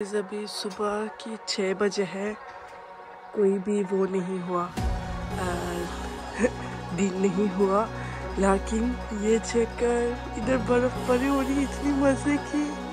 अभी सुबह की छः बजे है। कोई भी वो नहीं हुआ। दिन नहीं हुआ। लेकिन ये चेक कर इधर बर्फ़ पड़ी हो रही इतनी मज़े की।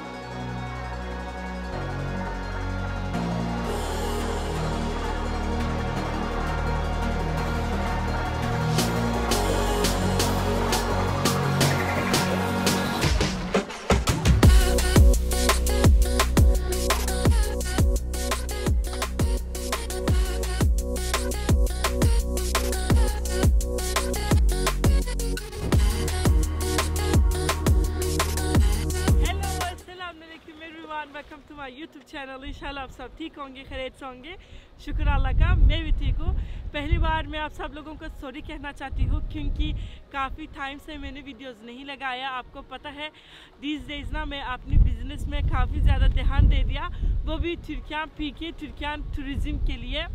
माय यूट्यूब चैनल इंशाल्लाह आप सब ठीक होंगे खरीद से होंगे। शुक्र अल्लाह का, मैं भी ठीक हूँ। पहली बार मैं आप सब लोगों को सॉरी कहना चाहती हूँ, क्योंकि काफ़ी टाइम से मैंने वीडियोस नहीं लगाया। आपको पता है दीज डेज़ ना मैं अपनी बिज़नेस में काफ़ी ज़्यादा ध्यान दे दिया। वो भी तुर्कियान पी के तुर्कियान टूरिज़म के लिए।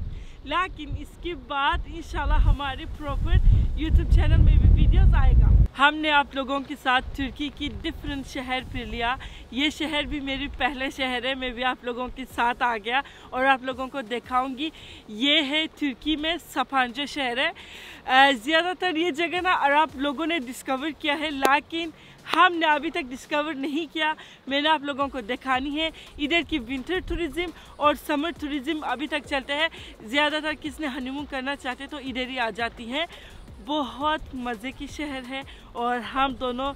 लेकिन इसके बाद इंशाल्लाह हमारे प्रॉपर यूट्यूब चैनल में भी वीडियोस आएगा। हमने आप लोगों के साथ तुर्की की डिफरेंट शहर फिर लिया। ये शहर भी मेरी पहले शहर है, मैं भी आप लोगों के साथ आ गया और आप लोगों को दिखाऊँगी। ये है तुर्की में सफांजो शहर है। ज़्यादातर ये जगह ना अरब लोगों ने डिस्कवर किया है, लेकिन हमने अभी तक डिस्कवर नहीं किया। मैंने आप लोगों को दिखानी है इधर की विंटर टूरिज़्म और समर टूरिज़्म अभी तक चलते हैं। ज़्यादातर किसने हनीमून करना चाहते तो इधर ही आ जाती हैं। बहुत मज़े की शहर है और हम दोनों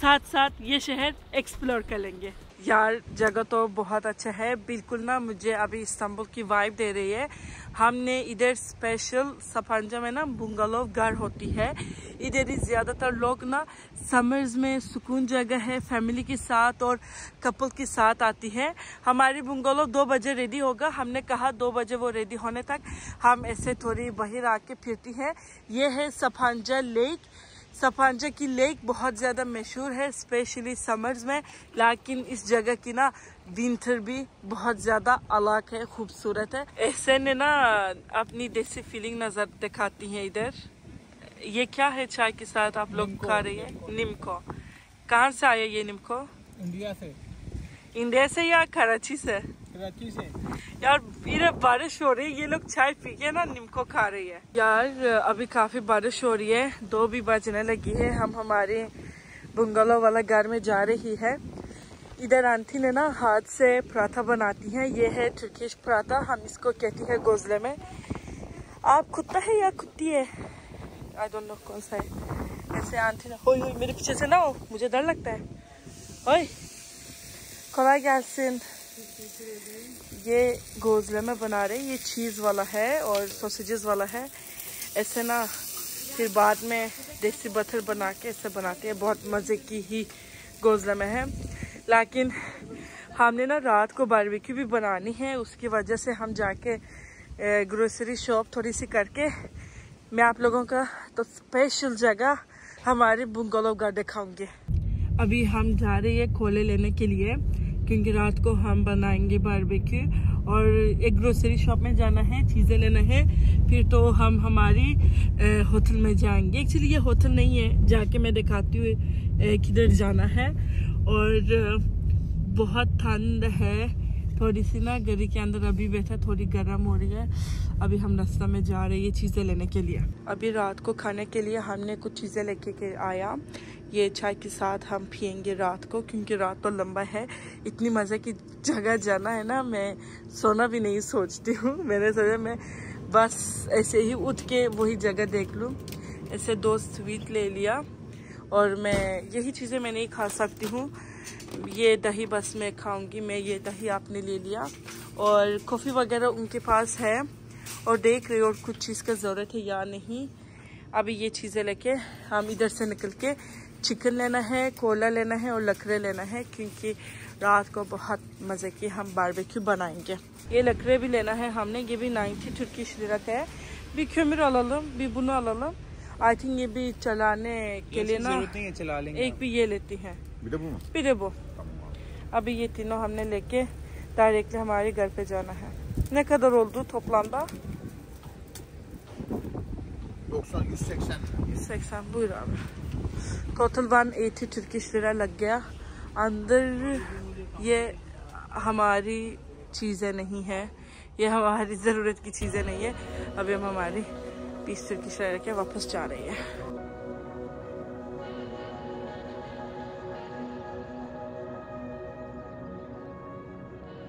साथ साथ ये शहर एक्सप्लोर करेंगे यार, जगह तो बहुत अच्छा है। बिल्कुल ना, मुझे अभी इस्तांबुल की वाइब दे रही है। हमने इधर स्पेशल सफांजा में ना बुंगलो घर होती है। इधर ही ज़्यादातर लोग ना समर्स में सुकून जगह है फैमिली के साथ और कपल के साथ आती है। हमारी बुंगलो दो बजे रेडी होगा। हमने कहा दो बजे वो रेडी होने तक हम ऐसे थोड़ी बाहर आके फिरती हैं। ये है सफांजा लेक सफांजा की लेक बहुत ज़्यादा मशहूर है स्पेशली समर्स में लेकिन इस जगह की ना विंटर भी बहुत ज़्यादा अलग है खूबसूरत है। ऐसे ने ना अपनी देसी फीलिंग नज़र दिखाती हैं इधर। ये क्या है चाय के साथ आप लोग खा रही है? निमको। कहाँ से आया ये निमको? इंडिया से। इंडिया से या कराची से? से। यार इधर बारिश हो रही है, ये लोग चाय पी के ना, निमको खा रही है। यार, अभी काफ़ी बारिश हो रही है, दो भी बजने लगी है, हम हमारे बुंगलो वाला घर में जा रही है। इधर आंटी ने ना हाथ से पराठा बनाती हैं, ये है टर्किश पराठा, हम इसको कहती है गोजले में। आप कुत्ता है या कुत्ती है? आई डोंट नो कौन सा है। ऐसे आंटी ने होई होई मेरे पीछे से ना हो, मुझे डर लगता है। ओए kolay gelsin ये गोजले में बना रहे ये चीज़ वाला है और सॉसेजेस वाला है। ऐसे ना, फिर बाद में देसी बथर बना के ऐसे बनाते हैं। बहुत मज़े की ही गोजले में है। लेकिन हमने ना रात को बारबेक्यू भी बनानी है। उसकी वजह से हम जाके ग्रोसरी शॉप थोड़ी सी करके, मैं आप लोगों का तो स्पेशल जगह हमारे बुंगलो घर दिखाऊँगी अभी हम जा रहे हैं खोले लेने के लिए। क्योंकि रात को हम बनाएँगे बारबेक्यू और एक ग्रोसरी शॉप में जाना है, चीज़ें लेना है, फिर तो हम हमारी होटल में जाएँगे। एक्चुअली ये होटल नहीं है, जाके मैं दिखाती हूँ किधर जाना है। और बहुत ठंड है, थोड़ी सी ना, गली के अंदर अभी बैठा, थोड़ी गर्म हो रही है। अभी हम रास्ता में जा रहे हैं ये चीज़ें लेने के लिए। अभी रात को खाने के लिए हमने कुछ चीज़ें लेके के आया। ये चाय के साथ हम पियेंगे रात को, क्योंकि रात तो लंबा है। इतनी मज़े की जगह जाना है ना, मैं सोना भी नहीं सोचती हूँ। मैंने सोचा मैं बस ऐसे ही उठ के वही जगह देख लूँ। ऐसे दो स्वीट ले लिया और मैं यही चीज़ें मैं नहीं खा सकती हूँ। ये दही बस मैं खाऊँगी, मैं ये दही आपने ले लिया। और कॉफ़ी वगैरह उनके पास है। और देख रहे हो और कुछ चीज़ का ज़रूरत है या नहीं। अभी ये चीज़ें लेके हम इधर से निकल के चिकन लेना है कोला लेना है और लकड़े लेना है क्योंकि रात को बहुत मज़े की हम बारबेक्यू बनाएँगे। ये लकड़े भी लेना है हमने ये भी नाइन्टी तुर्किश लिरा का है। bir kömür alalım, bir bunu alalım. I think ये भी चलाने के लिए ना ज़रूरत नहीं है चला लेंगे एक भी ये लेती हैं। bu अभी ये तीनों हमने लेके डायरेक्टली हमारे घर पे जाना है। Ne kadar oldu toplamda? 90, 180. 180 buyur abi. Total 180 Turkish lira लग गया अंदर ये हमारी चीज़ें नहीं है ये हमारी ज़रूरत की चीज़ें नहीं है अभी हम हमारी पीस की शहर के वापस जा रही है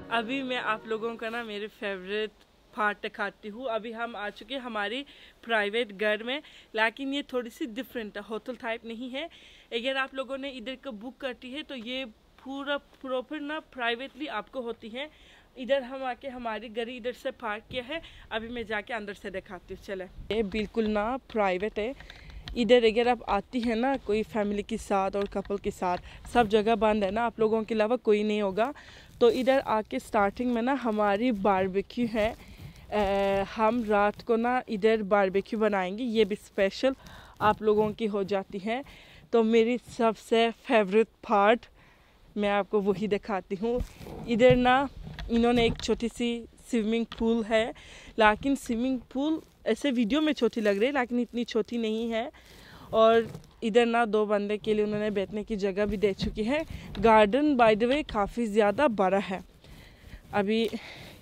अभी मैं आप लोगों का ना मेरे फेवरेट पार्ट दिखाती हूँ। अभी हम आ चुके हैं हमारी प्राइवेट घर में, लेकिन ये थोड़ी सी डिफरेंट है होटल टाइप नहीं है। अगर आप लोगों ने इधर का बुक करती है तो ये पूरा प्रॉपर ना प्राइवेटली आपको होती है। इधर हम आके हमारी घर इधर से पार्क किया है। अभी मैं जाके अंदर से दिखाती हूँ। चले। ये बिल्कुल ना प्राइवेट है। इधर अगर आप आती हैं ना, कोई फैमिली के साथ और कपल के साथ, सब जगह बंद है ना, आप लोगों के अलावा कोई नहीं होगा। तो इधर आके स्टार्टिंग में ना हमारी बारबेक्यू है। आ, हम रात को ना इधर बारबेक्यू बनाएँगे। ये भी स्पेशल आप लोगों की हो जाती है। तो मेरी सबसे फेवरेट पार्ट मैं आपको वही दिखाती हूँ। इधर ना इन्होंने एक छोटी सी स्विमिंग पूल है। लेकिन स्विमिंग पूल ऐसे वीडियो में छोटी लग रही है लेकिन इतनी छोटी नहीं है। और इधर ना दो बंदे के लिए उन्होंने बैठने की जगह भी दे चुकी है। गार्डन बाय द वे काफ़ी ज़्यादा बड़ा है। अभी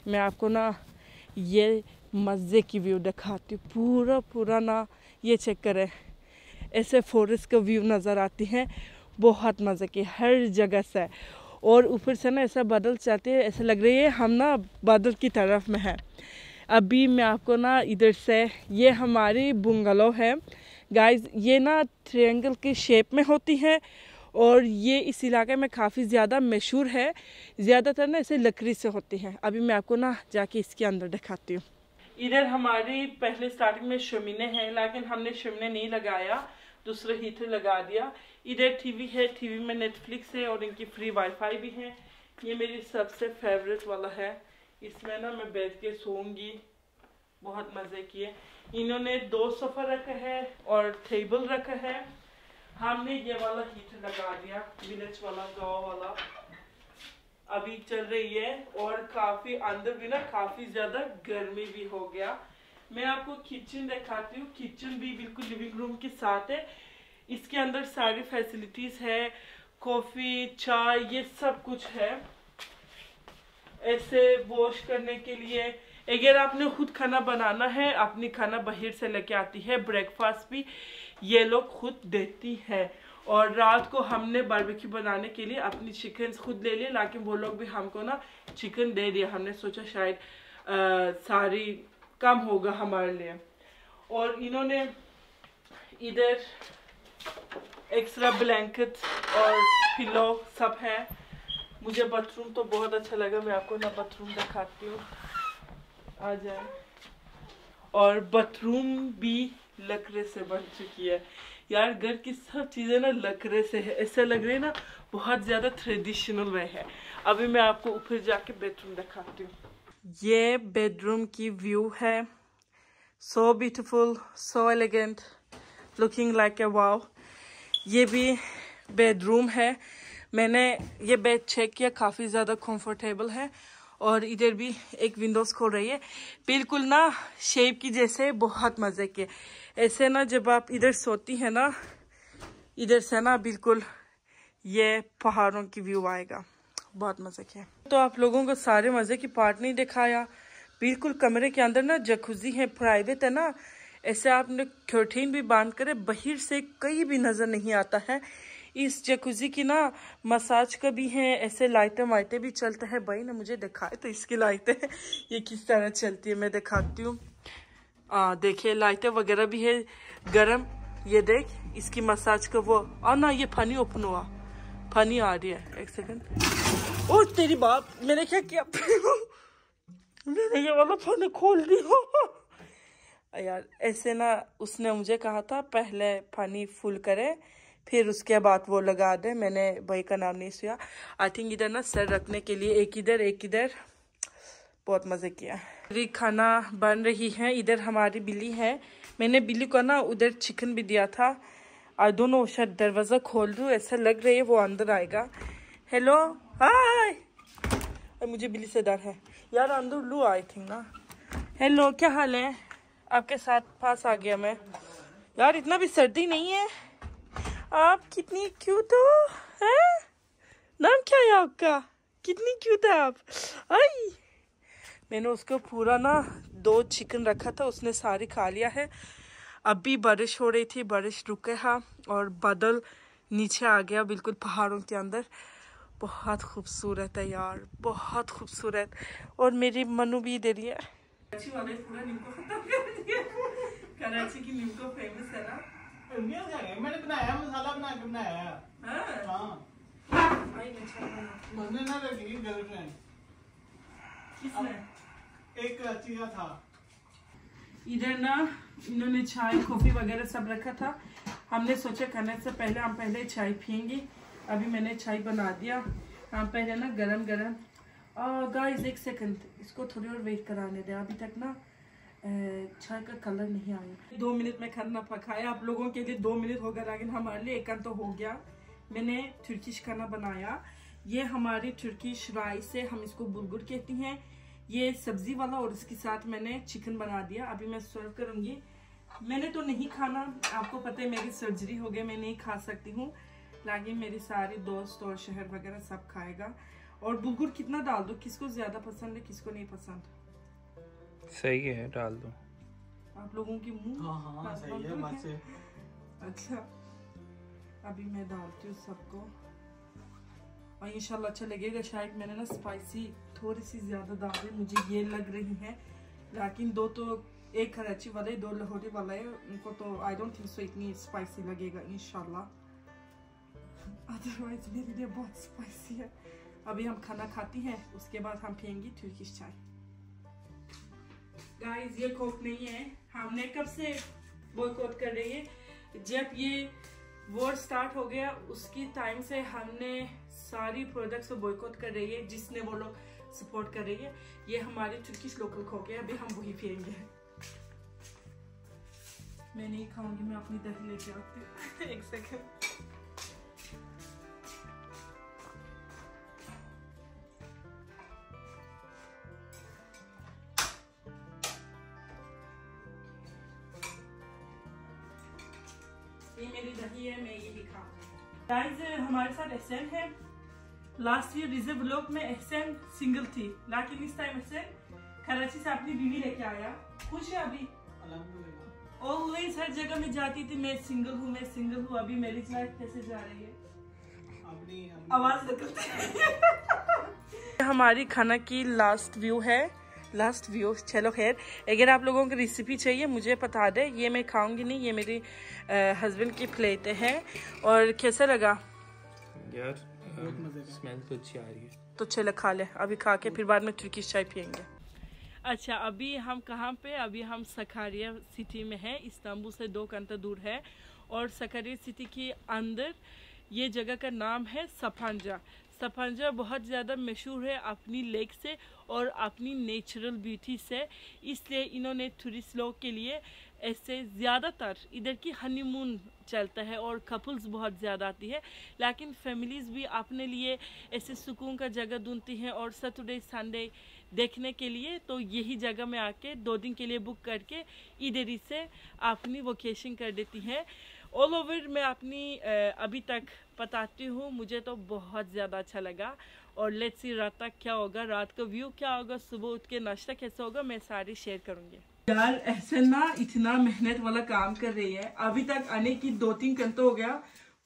मैं आपको ना ये मज़े की व्यू दिखाती हूँ। पूरा पूरा ना ये चेक करें। ऐसे फॉरेस्ट का व्यू नज़र आती है। बहुत मज़े की, हर जगह से। और ऊपर से ना ऐसा बादल चाहते हैं, ऐसा लग रही है हम ना बादल की तरफ़ में है। अभी मैं आपको ना इधर से, ये हमारी बुंगलो है। गाइस ये ना ट्रायंगल के शेप में होती है और ये इस इलाके में काफ़ी ज़्यादा मशहूर है। ज़्यादातर ना इसे लकड़ी से होती है। अभी मैं आपको ना जाके इसके अंदर दिखाती हूँ। इधर हमारी पहले स्टार्टिंग में शमीने हैं, लेकिन हमने शमीने नहीं लगाया। दूसरे हीटर लगा दिया। इधर टीवी है। टीवी में नेटफ्लिक्स है और इनकी फ्री वाईफाई भी है। ये मेरी सबसे फेवरेट वाला है। इसमें ना मैं बैठ के सोऊँगी। बहुत मज़े किए। इन्होंने दो सोफा रखा है और टेबल रखा है। हमने ये वाला हीटर लगा दिया विलेज वाला, गाँव वाला। अभी चल रही है और काफ़ी अंदर भी ना काफ़ी ज़्यादा गर्मी भी हो गया। मैं आपको किचन दिखाती हूँ। किचन भी बिल्कुल लिविंग रूम के साथ है। इसके अंदर सारी फैसिलिटीज़ है कॉफ़ी चाय, ये सब कुछ है। ऐसे वॉश करने के लिए अगर आपने खुद खाना बनाना है, अपनी खाना बाहर से लेके आती है ब्रेकफास्ट भी ये लोग खुद देती है। और रात को हमने बारबेक्यू बनाने के लिए अपनी चिकन खुद ले लिए, लेकिन वो लोग भी हमको ना चिकन दे दिया। हमने सोचा शायद सारी कम होगा हमारे लिए। और इन्होंने इधर एक्स्ट्रा ब्लैंकेट और पिलो सब है। मुझे बाथरूम तो बहुत अच्छा लगा, मैं आपको ना बाथरूम दिखाती हूँ। आ जाए। और बाथरूम भी लकड़े से बन चुकी है। यार, घर की सब चीज़ें ना लकड़े से है। ऐसा लग रही है ना, बहुत ज़्यादा ट्रेडिशनल वे है। अभी मैं आपको ऊपर जाके बेडरूम दिखाती हूँ। ये बेडरूम की व्यू है। So beautiful so elegant looking like a wow ये भी बेडरूम है। मैंने ये बेड चेक किया, काफ़ी ज़्यादा कंफर्टेबल है। और इधर भी एक विंडोज़ खोल रही है। बिल्कुल ना शेप की जैसे बहुत मज़े के। ऐसे ना जब आप इधर सोती है ना, इधर से ना बिल्कुल ये पहाड़ों की व्यू आएगा। बहुत मज़े के तो आप लोगों को सारे मज़े की पार्ट नहीं दिखाया। बिल्कुल कमरे के अंदर ना जखुजी है प्राइवेट है ना। ऐसे आपने कर्टीन भी बाँध कर बहिर से कहीं भी नज़र नहीं आता है। इस जकुजी की ना मसाज का भी है, ऐसे लाइटें वाइटें भी चलते हैं। भाई ने मुझे दिखाए तो इसकी लाइटें ये किस तरह चलती है मैं दिखाती हूँ। देखिए लाइटें वगैरह भी है गरम। ये देख, इसकी मसाज का वो, आ ना, ये फनी ओपन हुआ। फनी आ रही है। एक सेकंड ओ, तेरी बाप, मैंने क्या किया? मैंने ये वाला फनी खोल दिया। यार, ऐसे ना उसने मुझे कहा था, पहले फनी फुल करे फिर उसके बाद वो लगा दे, मैंने भाई का नाम नहीं सुना आई थिंक इधर ना सर रखने के लिए एक इधर एक इधर। बहुत मज़े किया। मेरी खाना बन रही है, इधर हमारी बिल्ली है। मैंने बिल्ली को ना उधर चिकन भी दिया था। और दोनों शायद दरवाज़ा खोल दूँ ऐसा लग रही है वो अंदर आएगा। हेलो हाय मुझे बिल्ली से डर है। यार अंदर लू आई थिंक ना। हेलो क्या हाल है? आपके साथ पास आ गया मैं। यार इतना भी सर्दी नहीं है। आप कितनी क्यूट हो, हैं? नाम क्या है आपका? कितनी क्यूट है आप? आई! मैंने उसको पूरा ना दो चिकन रखा था, उसने सारी खा लिया है। अभी बारिश हो रही थी, बारिश रुके हा और बादल नीचे आ गया बिल्कुल पहाड़ों के अंदर। बहुत खूबसूरत है यार, बहुत खूबसूरत। और मेरी मनु भी दे रही है। कराची पूरा नींबू खत्म कर दिया। कराची की नींबू फ़ेमस है ना। मैंने बनाया मसाला बना के बनाया। हाँ। हाँ। आई अच्छा बना। मरने ना लगी गर्लफ्रेंड किसने? एक था। इधर ना इन्होंने चाय कॉफ़ी वगैरह सब रखा था। हमने सोचा खाने से पहले हम पहले चाय पियेंगे। अभी मैंने चाय बना दिया। हम पहले ना गरम गरम गाइस एक सेकंड इसको थोड़ी और वेट कराने दे। अभी तक ना चाय का कलर नहीं आया। दो मिनट में खाना पकाया। आप लोगों के लिए दो मिनट हो गया लेकिन हमारे लिए एक तो हो गया। मैंने तुर्किश खाना बनाया। ये हमारी तुर्किश राइस है, हम इसको बुलगुर कहती हैं। ये सब्ज़ी वाला और इसके साथ मैंने चिकन बना दिया। अभी मैं सर्व करूँगी। मैंने तो नहीं खाना। आपको पता है मेरी सर्जरी हो गई, मैं नहीं खा सकती हूँ। लेकिन मेरे सारी दोस्त और शहर वगैरह सब खाएगा। और बुलगुर कितना डाल दो, किसको ज़्यादा पसंद है, किसको नहीं पसंद। सही है डाल दो। आप लोगों की मुँह हाँ हाँ हाँ, सही है बात से। अच्छा अभी मैं डालती हूँ सबको। और इंशाल्लाह अच्छा लगेगा शायद मैंने ना स्पाइसी थोड़ी सी ज़्यादा डाल दी मुझे ये लग रही है। लेकिन दो तो एक कराची वाला है दो लाहौरी वाला है उनको तो आई डोंट थिंक सो इतनी स्पाइसी लगेगा इंशाल्लाह। अदरवाइज़ मेरे लिए बहुत स्पाइसी है। अभी हम खाना खाती हैं उसके बाद हम पियेंगे तुर्किश चाय। गाइस ये कोक नहीं है। हमने कब से बॉयकॉट कर रही है? जब ये वॉर स्टार्ट हो गया, उसकी टाइम से हमने सारी प्रोडक्ट्स को बॉयकॉट कर रही है, जिसने वो लोग सपोर्ट कर रही है। ये हमारे तुर्किश लोकल खो गया अभी हम वही पियेंगे। मैं नहीं खाऊँगी, मैं अपनी दही लेके आती हूँ। एक सेकंड ये मेरी दही है मैं खाऊँगी गाइस हमारे साथ एहसन है। लास्ट ईयर रिज़र्व ब्लॉक में एहसन सिंगल थी। लेकिन इस टाइम एहसन कराची से अपनी बीवी लेके आया। खुश है अभी? ऑलवेज हर जगह में जाती थी। मैं सिंगल हूँ मैं सिंगल हूँ। अभी मैरिज लाइफ कैसे जा रही है? आवाज़ निकलती हमारी खाना की लास्ट व्यू है। लास्ट व्यू चलो खैर अगर आप लोगों को रेसिपी चाहिए मुझे बता दे ये मैं खाऊँगी नहीं ये मेरी हस्बैंड की प्लेट है। और कैसा लगा? यार बहुत मज़े का। स्मेल तो अच्छी आ रही है। तो चलो खा ले अभी खा के फिर बाद में तुर्किश चाय पियेंगे। अच्छा अभी हम कहाँ पे अभी हम सखारिया सिटी में है इस्तांबुल से दो घंटा दूर है। और सखारिया सिटी के अंदर ये जगह का नाम है सफांजा। सफांजा बहुत ज़्यादा मशहूर है अपनी लेक से और अपनी नेचुरल ब्यूटी से। इसलिए इन्होंने टूरिस्ट लोग के लिए ऐसे ज़्यादातर इधर की हनीमून चलता है और कपल्स बहुत ज़्यादा आती है। लेकिन फैमिलीज़ भी अपने लिए ऐसे सुकून का जगह ढूंढती हैं और सैटरडे संडे देखने के लिए। तो यही जगह में आके दो दिन के लिए बुक करके इधर ही से अपनी वोकेशन कर देती हैं। ऑल ओवर मैं अपनी अभी तक बताती हूँ मुझे तो बहुत ज़्यादा अच्छा लगा। और लेट्स सी रात तक क्या होगा रात का व्यू क्या होगा सुबह उठ के नाश्ता कैसा होगा मैं सारी शेयर करूँगी। यार ऐसे ना इतना मेहनत वाला काम कर रही है। अभी तक आने की दो तीन घंटे हो गया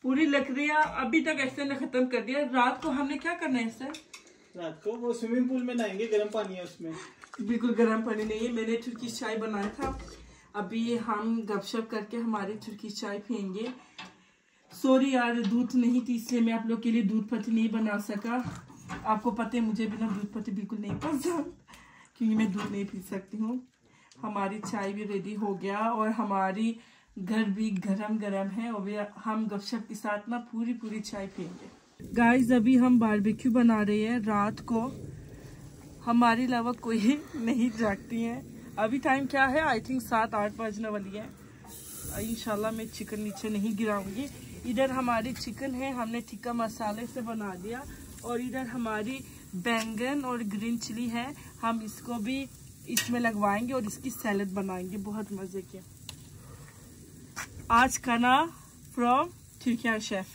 पूरी लकड़ियाँ अभी तक ऐसे ने खत्म कर दिया। रात को हमने क्या करना है इससे रात को वो स्विमिंग पूल में नहाएँगे गर्म पानी है उसमें। बिल्कुल गर्म पानी नहीं है मैंने तुर्की चाय बनाया था। अभी हम गपशप करके हमारी तुर्की चाय पियेंगे। सॉरी यार, दूध नहीं थी, इसलिए मैं आप लोग के लिए दूध पत्ती नहीं बना सका। आपको पता है, मुझे बिना दूध पत्ती बिल्कुल नहीं पसंद, क्योंकि मैं दूध नहीं पी सकती हूँ। हमारी चाय भी रेडी हो गया और हमारी घर भी गरम गरम है और भी हम गपशप के साथ ना पूरी पूरी चाय पियेंगे। गाइस अभी हम बारबेक्यू बना रहे हैं, रात को। हमारे अलावा कोई नहीं जागती है। अभी टाइम क्या है? आई थिंक सात, आठ बजने वाली है। इंशाल्लाह मैं चिकन नीचे नहीं गिराऊँगी। इधर हमारी चिकन है, हमने टिक्का मसाले से बना दिया। और इधर हमारी बैंगन और ग्रीन चिली है। हम इसको भी इसमें लगवाएँगे और इसकी सैलड बनाएँगे। बहुत मज़े के। आज खाना फ्रॉम तुर्कियन शेफ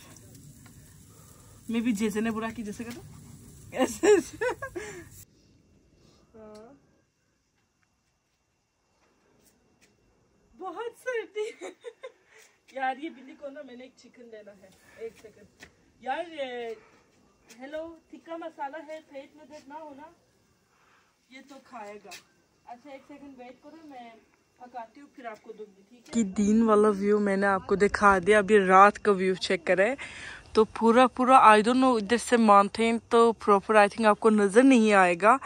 मैं भी जैसे ने बुरा की जैसे करो ऐसे ऐसे हाँ। करती है यार ये बिल्ली को ना मैंने एक चिकन देना है एक सेकंड यार हेलो टिक्का मसाला है पेट में दर्द ना होना ये तो खाएगा अच्छा एक सेकंड वेट करो मैं हूँ फिर आपको है कि दिन वाला व्यू मैंने आपको दिखा दिया, अभी रात का व्यू चेक करें। तो पूरा पूरा आई डोंट नो इधर से माउंटेन तो प्रॉपर आई थिंक आपको नज़र नहीं आएगा।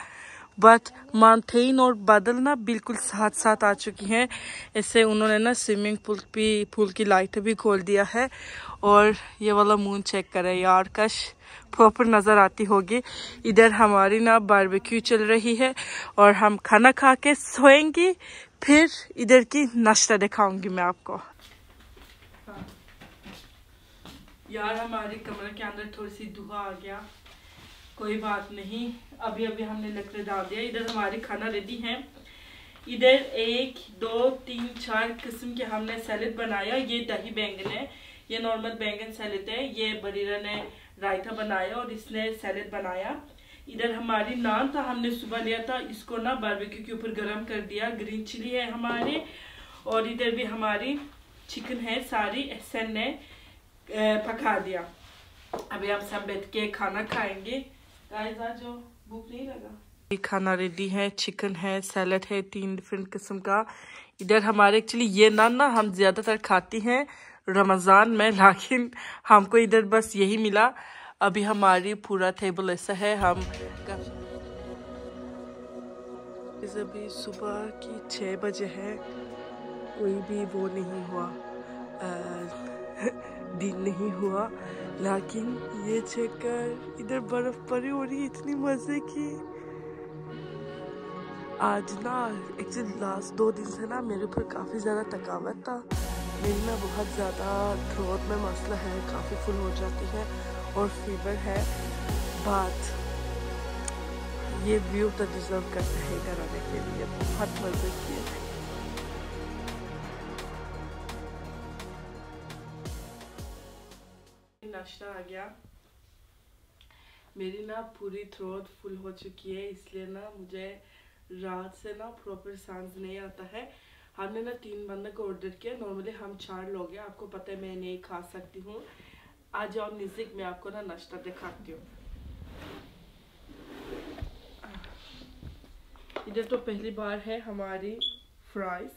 बट माउंटेन और बादल ना बिल्कुल साथ साथ आ चुकी हैं। ऐसे उन्होंने ना स्विमिंग पूल भी पूल की लाइट भी खोल दिया है। और ये वाला मून चेक करें यार, कश प्रॉपर नज़र आती होगी। इधर हमारी ना बारबेक्यू चल रही है और हम खाना खा के सोएँगी, फिर इधर की नाश्ता दिखाऊँगी मैं आपको। यार, हमारे कमरे के अंदर थोड़ी सी धुआँ आ गया। कोई बात नहीं, अभी अभी हमने लकड़ी डाल दिया, इधर हमारी खाना रेडी है। इधर एक, दो, तीन, चार किस्म के हमने सैलेड बनाया, ये दही बैंगन है, ये नॉर्मल बैंगन सैलेड है, ये बरीरा ने रायता बनाया और इसने सैलेड बनाया। इधर हमारी नान था, हमने सुबह लिया था, इसको ना बारबेक्यू के ऊपर गरम कर दिया ग्रीन चिली है हमारे, और इधर भी हमारी चिकन है, सारी एहसन ने पका दिया। अभी हम सब बैठ के खाना खाएँगे। गाइस आज ये खाना रेडी है चिकन है सैलड है तीन डिफरेंट किस्म का। इधर हमारे एक्चुअली ये नान ना हम ज़्यादातर खाती हैं रमज़ान में लेकिन हमको इधर बस यही मिला। अभी हमारी पूरा टेबल ऐसा है हम अभी सुबह की छः बजे है कोई भी वो नहीं हुआ। अ, दिन नहीं हुआ। लेकिन ये चेक कर इधर बर्फ़ पड़ी हो रही इतनी मज़े की। आज ना एक्चुअली लास्ट दो दिन से ना, मेरे ऊपर काफ़ी ज़्यादा थकावट था। मेरी ना बहुत ज़्यादा थ्रोट में मसला है, काफ़ी फुल हो जाती है और फीवर है। बात ये व्यू तो डिजर्व करता है इधर आने के लिए। बहुत मज़े किए। नाश्ता आ गया। मेरी ना पूरी थ्रोट फुल हो चुकी है, इसलिए ना मुझे रात से ना प्रॉपर सांस नहीं आता है। हमने ना तीन बंदे को ऑर्डर किया नॉर्मली हम चार लोग हैं, आपको पता है मैं नहीं खा सकती हूँ। आ जाओ म्यूज़िक मैं आपको ना नाश्ता दिखाती हूँ। इधर तो पहली बार है हमारी फ्राइज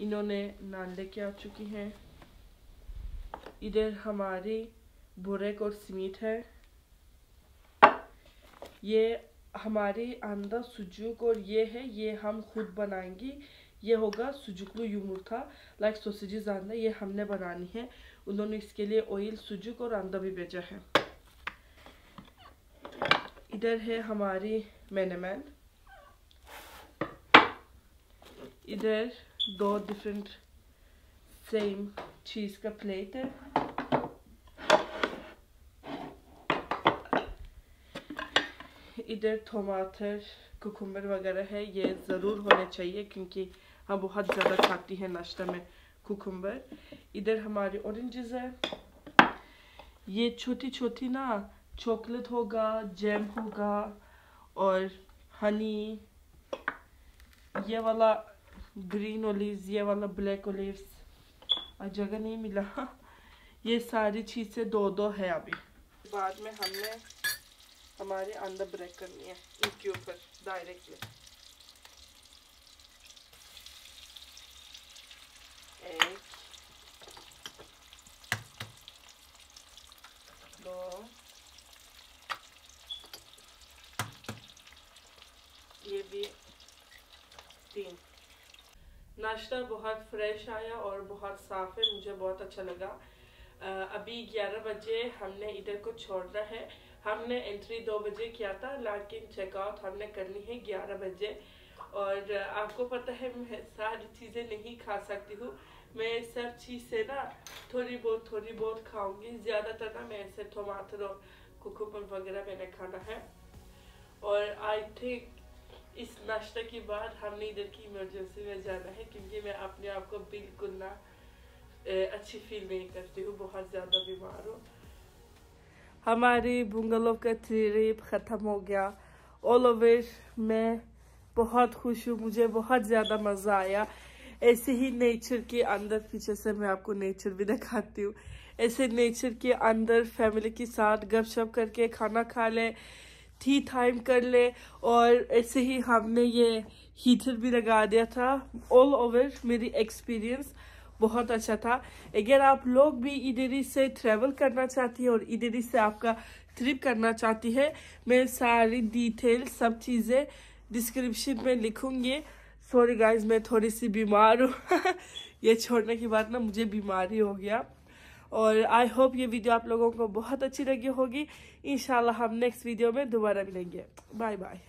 इन्होंने नान लेके आ चुकी हैं। इधर हमारी बुरेक और सीमीट है। ये हमारी अंदर सुजुक और ये है, ये हम खुद बनाएँगे। ये होगा सुजुकलू यूमुर था लाइक सोसेजेस अंदर ये हमने बनानी है। उन्होंने इसके लिए ऑयल सुजुक और अंडा भी भेजा है। इधर है हमारी मैनेमैन इधर दो डिफरेंट का प्लेट है इधर टमाटर कुकुम्बर वगैरह है, ये ज़रूर होने चाहिए क्योंकि हम बहुत ज़्यादा खाती हैं नाश्ता में कुकुम्बर इधर हमारे ऑरेंजेस है। ये छोटी छोटी ना चॉकलेट होगा जैम होगा और हनी ये वाला ग्रीन ओलिव्स ये वाला ब्लैक ओलिव्स और जगह नहीं मिला। ये सारी चीज़ें दो दो है अभी। बाद में हमने हमारे अंदर ब्रेक करनी है, इनके ऊपर डायरेक्टली एक, दो, ये भी तीन। नाश्ता बहुत फ्रेश आया और बहुत साफ़ है, मुझे बहुत अच्छा लगा। अभी 11 बजे हमने इधर को छोड़ना है। हमने एंट्री दो बजे किया था, लेकिन चेकआउट हमने करनी है 11 बजे। और आपको पता है, मैं सारी चीज़ें नहीं खा सकती हूँ। मैं सब चीज़ से ना थोड़ी बहुत थोड़ी बहुत खाऊँगी। ज़्यादातर ना मैं ऐसे टमाटर और कुकुम्बर वगैरह मैंने खाना है। और आई थिंक इस नाश्ता के बाद हमने इधर की इमरजेंसी में जाना है, क्योंकि मैं अपने आप को बिल्कुल ना अच्छी फील नहीं करती हूँ, बहुत ज़्यादा बीमार हूँ। हमारी बुंगलो का ट्रिप ख़त्म हो गया। ऑल ओवर मैं बहुत खुश हूँ, मुझे बहुत ज़्यादा मज़ा आया। ऐसे ही नेचर के अंदर पीछे से मैं आपको नेचर भी दिखाती हूँ। ऐसे नेचर के अंदर फैमिली के साथ गपशप करके खाना खा ले। टी टाइम कर ले और ऐसे ही हमने ये हीटर भी लगा दिया था। ऑल ओवर मेरी एक्सपीरियंस बहुत अच्छा था। अगर आप लोग भी इधरी से ट्रेवल करना चाहती हैं और इधरी से आपका ट्रिप करना चाहती है, मैं सारी डिटेल सब चीज़ें डिस्क्रिप्शन में लिखूँगी। सॉरी गाइज़ मैं थोड़ी सी बीमार हूँ। ये छोड़ने के बाद ना, मुझे बीमारी हो गया। और आई होप ये वीडियो आप लोगों को बहुत अच्छी लगी होगी। इनशाला हम नेक्स्ट वीडियो में दोबारा मिलेंगे। Bye bye